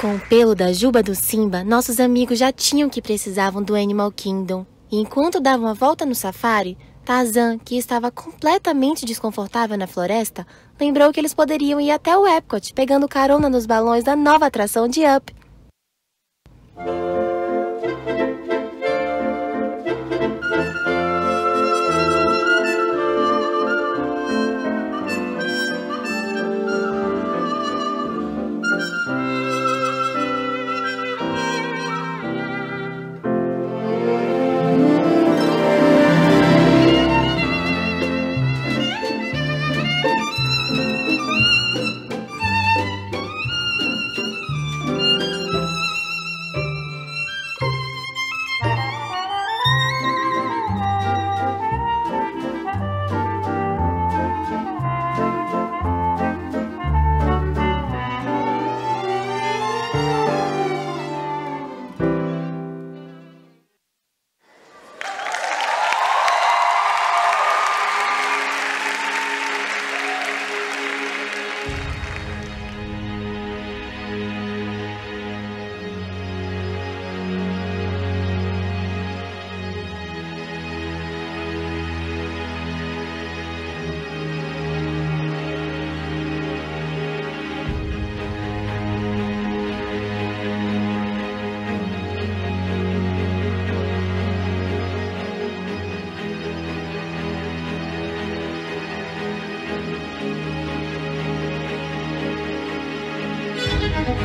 Com o pelo da juba do Simba, nossos amigos já tinham que precisavam do Animal Kingdom. E enquanto davam a volta no safari, Tarzan, que estava completamente desconfortável na floresta, lembrou que eles poderiam ir até o Epcot, pegando carona nos balões da nova atração de Up.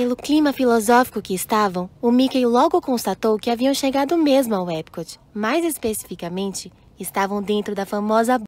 Pelo clima filosófico que estavam, o Mickey logo constatou que haviam chegado mesmo ao Epcot. Mais especificamente, estavam dentro da famosa